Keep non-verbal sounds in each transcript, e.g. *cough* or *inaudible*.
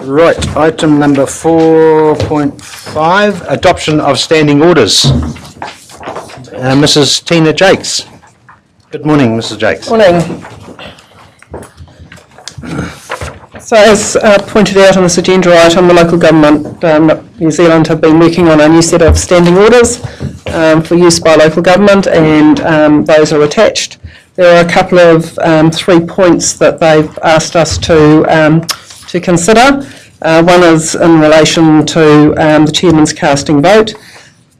Right, item number 4.5, adoption of standing orders. Uh, Mrs. Tina Jakes. Good morning, Mrs. Jakes. Morning. So as uh, pointed out on this agenda item, the local government, um, New Zealand have been working on a new set of standing orders um, for use by local government and um, those are attached. There are a couple of um, three points that they've asked us to, um, to consider. Uh, One is in relation to um, the chairman's casting vote.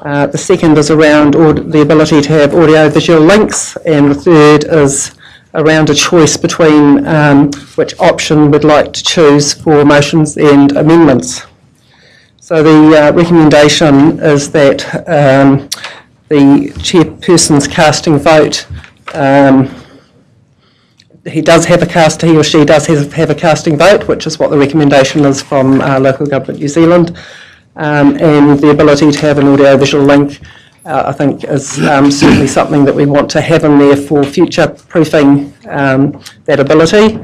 Uh, The second is around the ability to have audio-visual links, and the third is around a choice between um, which option we'd like to choose for motions and amendments. So the uh, recommendation is that um, the chairperson's casting vote, um, he does have a cast, he or she does have have a casting vote, which is what the recommendation is from uh, Local Government New Zealand. Um, And the ability to have an audio-visual link, uh, I think, is um, certainly something that we want to have in there for future-proofing um, that ability.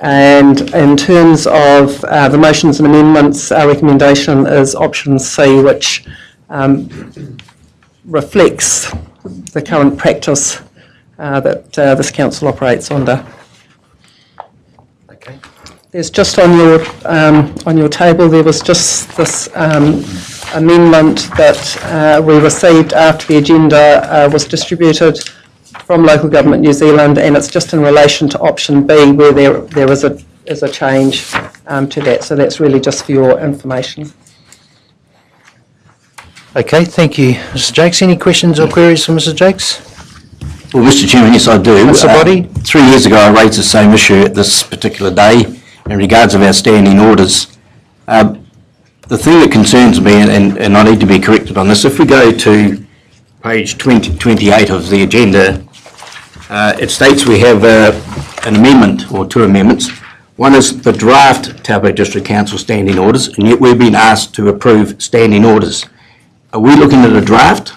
And in terms of uh, the motions and amendments, our recommendation is option C, which um, reflects the current practice uh, that uh, this council operates under. Okay. There's just on your, um, on your table, there was just this um, amendment that uh, we received after the agenda uh, was distributed from Local Government New Zealand, and it's just in relation to option B where there, there is a, is a change um, to that. So that's really just for your information. Okay, thank you, Mrs. Jakes. Any questions or queries for Mrs. Jakes? Well, Mr Chairman, yes, I do. Councillor Uh, Boddy? Three years ago, I raised the same issue at this particular day in regards of our standing orders. Um, The thing that concerns me, and, and I need to be corrected on this, if we go to page 20, 28 of the agenda, uh, it states we have uh, an amendment, or two amendments. One is the draft Taupo District Council standing orders, and yet we've been asked to approve standing orders. Are we looking at a draft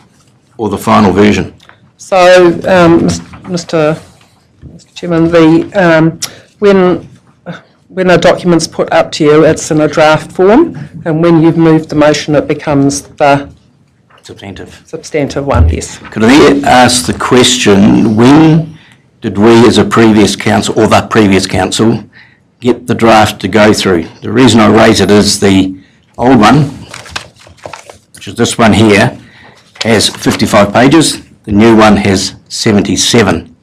or the final version? So, um, Mr. Mr. Chairman, the, um, when, when a document's put up to you, it's in a draft form, and when you've moved the motion, it becomes the Substantive. substantive one, yes. Could I ask the question, when did we as a previous council, or the previous council, get the draft to go through? The reason I raise it is the old one, which is this one here, has 55 pages, the new one has 77.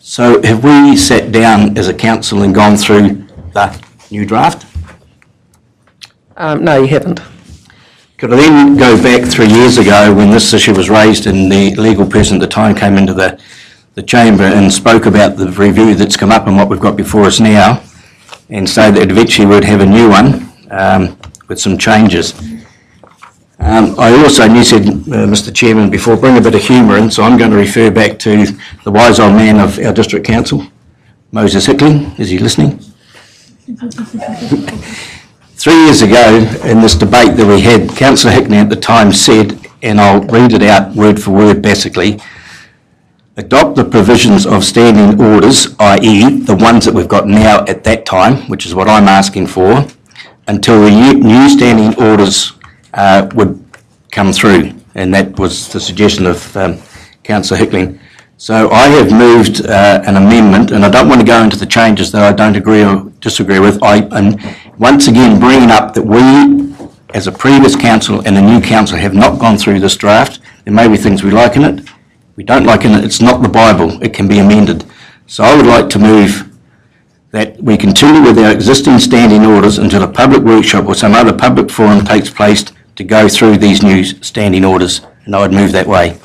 So have we sat down as a council and gone through the new draft? Um, no, you haven't. Could I then go back three years ago when this issue was raised and the legal person at the time came into the, the chamber and spoke about the review that's come up and what we've got before us now and say that eventually we'd have a new one um, with some changes. Um, I also, and you said, uh, Mr Chairman, before, bring a bit of humour in, so I'm going to refer back to the wise old man of our district council, Moses Hickling. Is he listening? Three years ago, in this debate that we had, councillor Hickling at the time said, and I'll read it out word for word basically, adopt the provisions of standing orders, i.e. the ones that we've got now at that time, which is what I'm asking for, until the new- standing orders uh, would come through. And that was the suggestion of um, councillor Hickling. So I have moved uh, an amendment, and I don't want to go into the changes that I don't agree or disagree with. I am once again bringing up that we, as a previous council and a new council, have not gone through this draft. There may be things we like in it, we don't like in it. It's not the Bible. It can be amended. So I would like to move that we continue with our existing standing orders until a public workshop or some other public forum takes place to go through these new standing orders, and I would move that way.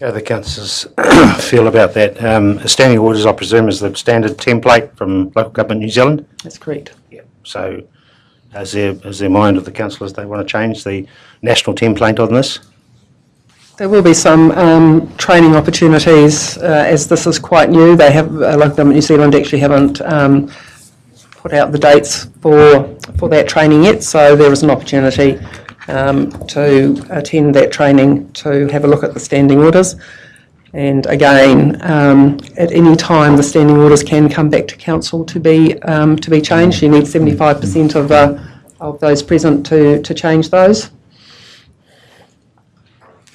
How the councillors *coughs* feel about that? Um, Standing orders, I presume, is the standard template from Local Government New Zealand? That's correct. Yeah. So is there, is there mind of the councillors, they want to change the national template on this? There will be some um, training opportunities, uh, as this is quite new. They have, uh, Local Government New Zealand actually haven't um, put out the dates for, for that training yet, so there is an opportunity um, to attend that training to have a look at the standing orders. And again, um, at any time, the standing orders can come back to council to be, um, to be changed. You need 75% of, uh, of those present to, to change those.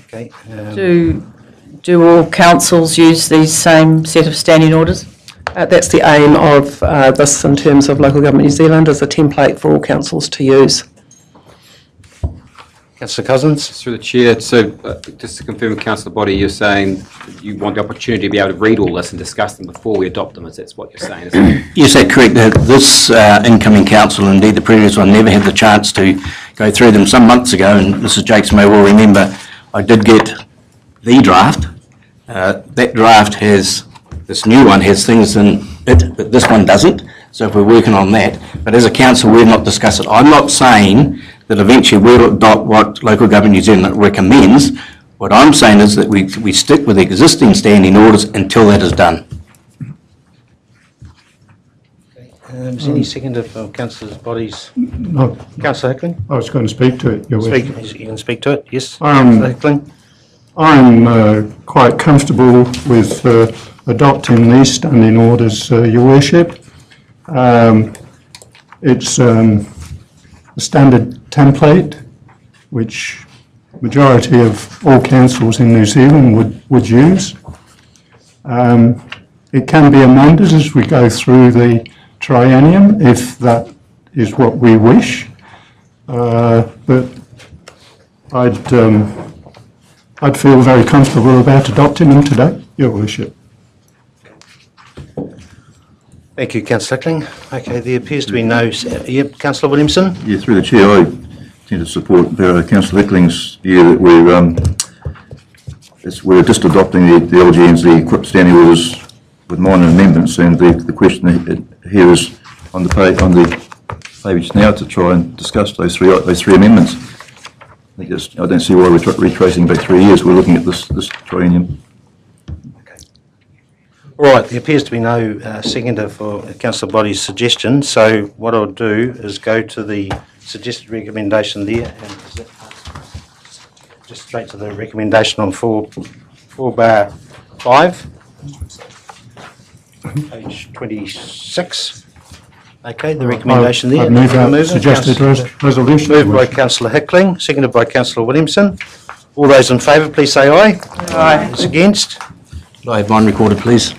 Okay. um, Do, do all councils use these same set of standing orders? Uh, That's the aim of uh, this in terms of Local Government New Zealand, as a template for all councils to use. Councillor Cozens? Through the chair, so uh, just to confirm with councillor Boddy, you're saying you want the opportunity to be able to read all this and discuss them before we adopt them, is that what you're saying? isn't it? Yes, that's correct. Uh, This uh, incoming council, indeed the previous one, never had the chance to go through them some months ago, and Mrs Jakes may well remember, I did get the draft. Uh, That draft has, this new one has things in it but this one doesn't, so if we're working on that, but as a council, we've not discussed it. I'm not saying that eventually we'll adopt what Local Government New Zealand recommends. What I'm saying is that we we stick with the existing standing orders until that is done. Um, Is any seconder for councillors' bodies? No, Councillor Hickling? I was going to speak to it, Your Speak, Worship. you can speak to it, yes? Um, Councillor Hickling? I'm uh, quite comfortable with uh, adopting these standing orders, uh, Your Worship. Um, It's um, a standard template which majority of all councils in New Zealand would, would use. Um, It can be amended as we go through the triennium if that is what we wish. Uh, But I'd, um, I'd feel very comfortable about adopting them today, Your Worship. Thank you, councillor Hickling. Okay, there appears to be no, uh, yep, councillor Williamson? Yeah, through the chair, I tend to support uh, councillor Hickling's view that we're, um, we're just adopting the, the LGNZ standing orders with minor amendments, and the, the question here is on the page, on the page now to try and discuss those three, those three amendments. I I don't see why we're retracing back three years, we're looking at this, this triennium. All right, there appears to be no uh, seconder for councillor Boddy's suggestion, so what I'll do is go to the suggested recommendation there and just straight to the recommendation on four, four bar five. Page twenty-six. Okay, the recommendation there. I'd move that suggested councillor- res- resolution. Moved by councillor Hickling, seconded by councillor Williamson. All those in favour, please say aye. Aye. Those against? Could I have mine recorded, please?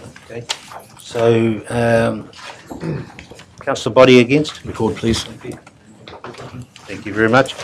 So, um, councillor Boddy against? Record, please. Thank you very much.